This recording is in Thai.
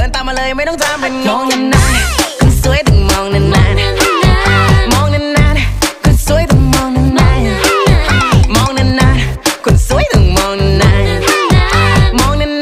เดินตามมาเลยไม่ต้องจามเป็นงงยังไงนส